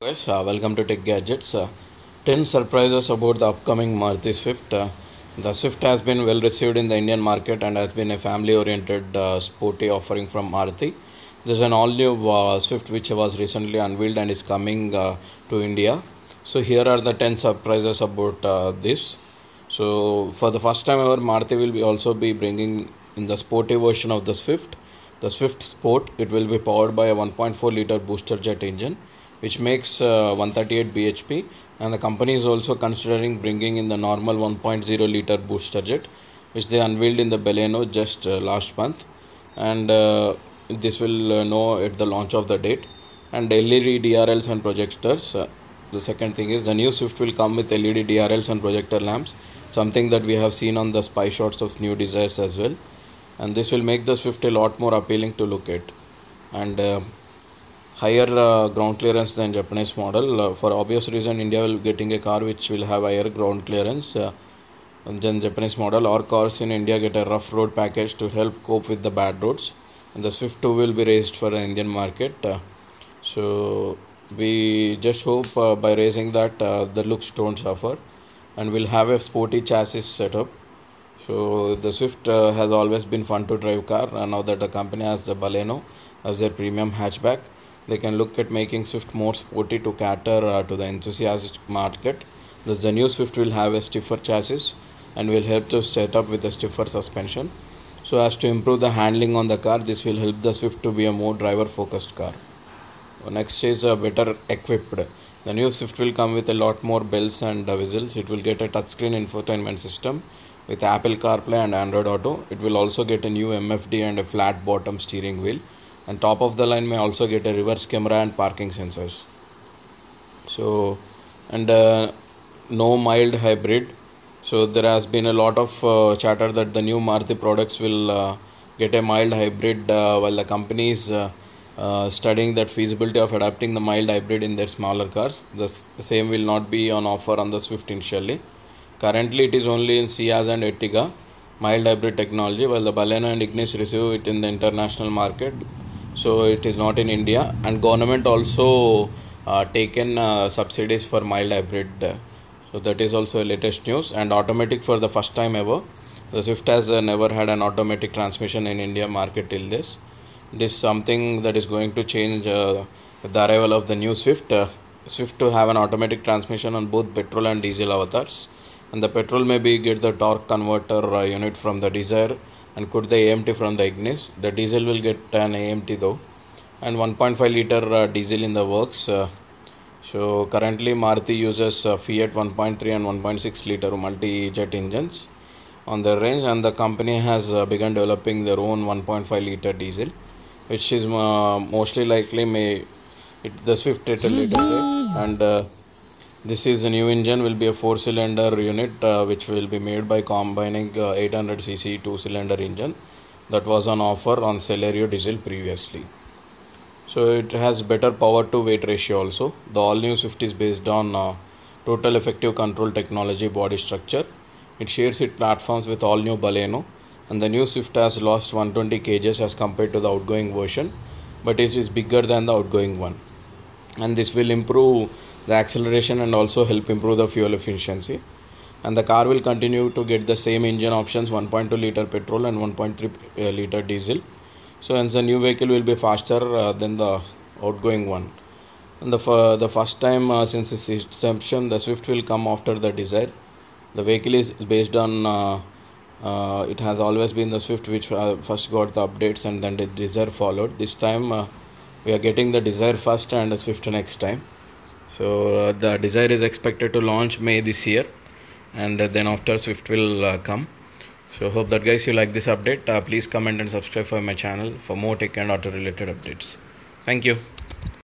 guys uh, welcome to tech gadgets uh, 10 surprises about the upcoming maruti swift uh, the swift has been well received in the indian market and has been a family oriented uh, sporty offering from maruti there's an all new uh, swift which was recently unveiled and is coming uh, to india. So here are the 10 surprises about this. So for the first time ever maruti will be also be bringing in the sporty version of the swift the swift sport it will be powered by a 1.4 liter booster jet engine which makes uh, 138 bhp and the company is also considering bringing in the normal 1.0 liter booster jet which they unveiled in the Baleno just uh, last month. And uh, this will know at the launch of the date. And LED DRLs and projectors the second thing is the new Swift will come with LED DRLs and projector lamps something that we have seen on the spy shots of new Dzires as well. And this will make the Swift a lot more appealing to look at. And uh, higher uh, ground clearance than Japanese model. Uh, for obvious reason, India will getting a car which will have higher ground clearance uh, than Japanese model. Our cars in India get a rough road package to help cope with the bad roads. And the Swift 2 will be raised for the Indian market. Uh, so we just hope uh, by raising that uh, the looks don't suffer, and we'll have a sporty chassis setup. So the Swift has always been fun to drive car. Now that the company has the Baleno as their premium hatchback they can look at making Swift more sporty to cater uh, to the enthusiast market. Thus, the new Swift will have a stiffer chassis and will help to set up with a stiffer suspension. So, as to improve the handling on the car, this will help the Swift to be a more driver focused car. Next is a better equipped. The new Swift will come with a lot more bells and uh, whistles. It will get a touchscreen infotainment system with Apple CarPlay and Android Auto. It will also get a new MFD and a flat bottom steering wheel and top of the line may also get a reverse camera and parking sensors. So and uh, no mild hybrid. So there has been a lot of uh, chatter that the new maruti products will uh, get a mild hybrid uh, while the company is uh, uh, studying that feasibility of adapting the mild hybrid in their smaller cars. The, same will not be on offer on the swift initially. Currently it is only in ciaz and ertiga mild hybrid technology while the baleno and ignis receive it in the international market so it is not in India. And government also uh, taken uh, subsidies for mild hybrid. So that is also latest news and automatic for the first time ever. The Swift has uh, never had an automatic transmission in India market till this. This is something that is going to change uh, the arrival of the new Swift. Uh, Swift to have an automatic transmission on both petrol and diesel avatars. And the petrol maybe get the torque converter unit from the Dzire and could the AMT from the Ignis. The diesel will get an AMT though, and 1.5 liter uh, diesel in the works. Uh, so currently Maruti uses uh, Fiat 1.3 and 1.6 liter multi-jet engines on their range, and the company has uh, begun developing their own 1.5 liter diesel, which is uh, mostly likely may it, the Swift 8 liter and. This is a new engine will be a four cylinder unit uh, which will be made by combining uh, 800 cc two cylinder engine that was on offer on Celerio diesel previously. So it has better power to weight ratio also. The all new Swift is based on uh, total effective control technology body structure. It shares its platforms with all new Baleno and the new Swift has lost 120 kgs as compared to the outgoing version but it is bigger than the outgoing one and this will improve the acceleration and also help improve the fuel efficiency. And the car will continue to get the same engine options 1.2 liter petrol and 1.3 liter diesel. So hence the new vehicle will be faster uh, than the outgoing one. And the, the first time uh, since its inception the swift will come after the Dzire. The vehicle is based on uh, uh, it has always been the swift which uh, first got the updates and then the Dzire followed. This time uh, we are getting the Dzire first and the swift next time so uh, the Dzire is expected to launch may this year and uh, then after swift will uh, come. So hope that guys you like this update. Please comment and subscribe for my channel for more tech and auto related updates. Thank you